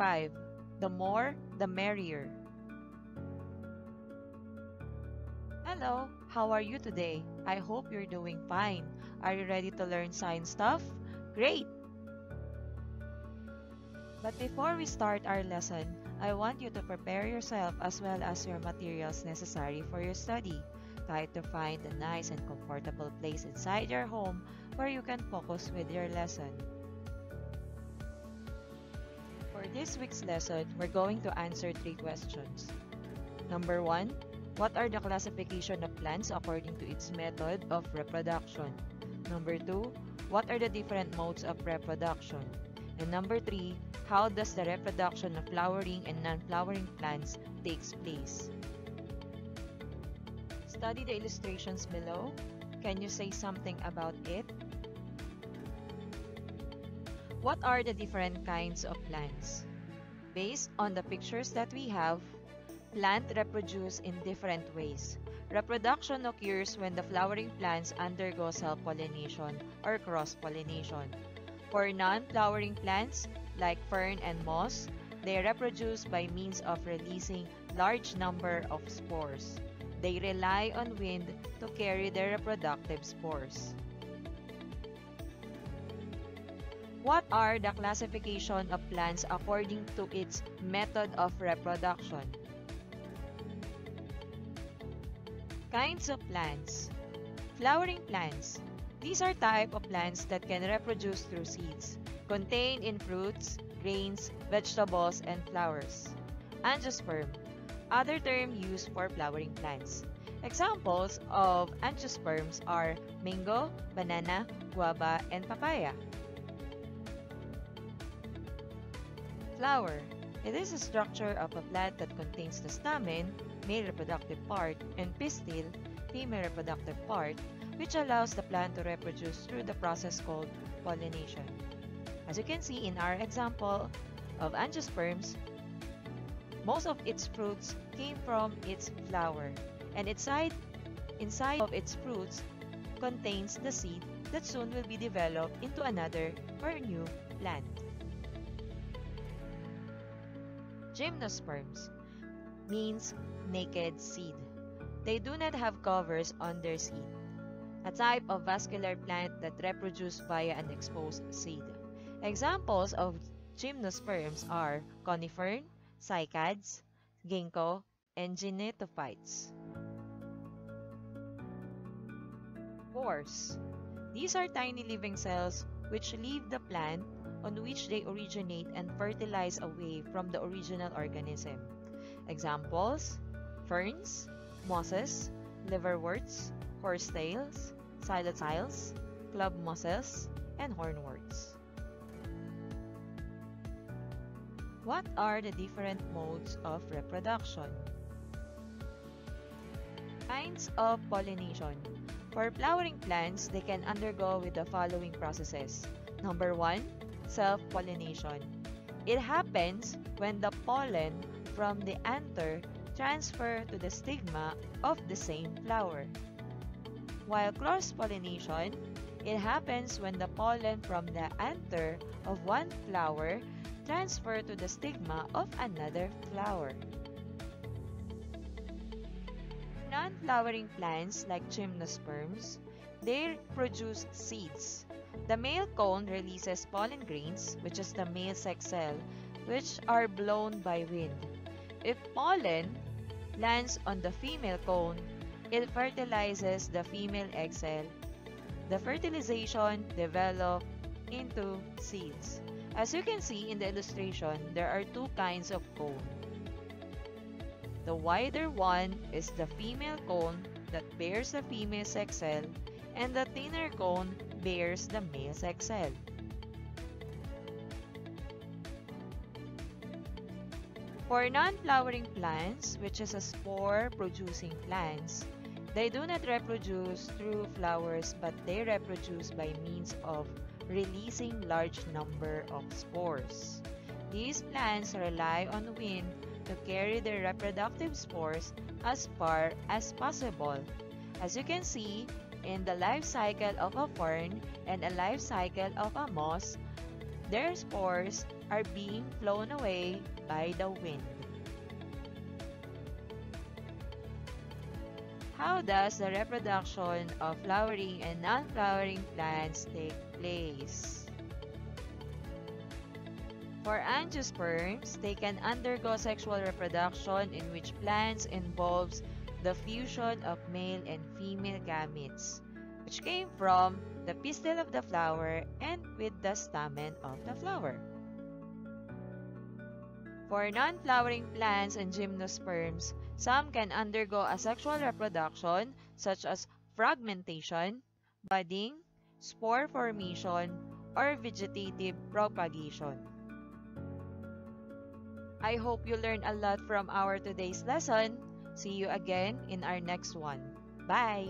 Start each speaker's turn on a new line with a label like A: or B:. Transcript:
A: 5. The more, the merrier. Hello, how are you today? I hope you're doing fine. Are you ready to learn science stuff? Great! But before we start our lesson, I want you to prepare yourself as well as your materials necessary for your study. Try to find a nice and comfortable place inside your home where you can focus with your lesson. For this week's lesson, we're going to answer three questions. Number one, what are the classification of plants according to its method of reproduction? Number two, what are the different modes of reproduction? And number three, how does the reproduction of flowering and non-flowering plants takes place? Study the illustrations below. Can you say something about it? What are the different kinds of plants? Based on the pictures that we have, plants reproduce in different ways. Reproduction occurs when the flowering plants undergo self-pollination or cross-pollination. For non-flowering plants, like fern and moss, they reproduce by means of releasing large number of spores. They rely on wind to carry their reproductive spores. What are the classification of plants according to its method of reproduction? Kinds of plants. Flowering plants. These are type of plants that can reproduce through seeds, contained in fruits, grains, vegetables, and flowers. Angiosperm. Other term used for flowering plants. Examples of angiosperms are mango, banana, guava, and papaya. Flower. It is a structure of a plant that contains the stamen, male reproductive part, and pistil, female reproductive part, which allows the plant to reproduce through the process called pollination. As you can see in our example of angiosperms, most of its fruits came from its flower, and inside, inside of its fruits contains the seed that soon will be developed into another or new plant. Gymnosperms means naked seed. They do not have covers on their seed, a type of vascular plant that reproduce via an exposed seed. Examples of gymnosperms are conifers, cycads, ginkgo, and gnetophytes. Spores. These are tiny living cells which leave the plant on which they originate and fertilize away from the original organism. Examples ferns, mosses, liverworts, horsetails, xylotils, club mosses, and hornworts. What are the different modes of reproduction? Kinds of pollination. For flowering plants, they can undergo with the following processes. Number 1, self-pollination. It happens when the pollen from the anther transfer to the stigma of the same flower. While cross-pollination, it happens when the pollen from the anther of one flower transfer to the stigma of another flower. Non-flowering plants like gymnosperms, they produce seeds. The male cone releases pollen grains, which is the male sex cell, which are blown by wind. If pollen lands on the female cone, it fertilizes the female egg cell. The fertilization develops into seeds. As you can see in the illustration, there are two kinds of cone. The wider one is the female cone that bears the female sex cell and the thinner cone bears the male sex cell. For non-flowering plants, which is a spore-producing plants, they do not reproduce through flowers but they reproduce by means of releasing large number of spores. These plants rely on wind to carry their reproductive spores as far as possible. As you can see, in the life cycle of a fern and a life cycle of a moss, their spores are being blown away by the wind. How does the reproduction of flowering and non-flowering plants take place? For angiosperms, they can undergo sexual reproduction in which plants involves the fusion of male and female gametes, which came from the pistil of the flower and with the stamen of the flower. For non-flowering plants and gymnosperms, some can undergo asexual reproduction such as fragmentation, budding, spore formation, or vegetative propagation. I hope you learned a lot from our today's lesson. See you again in our next one. Bye!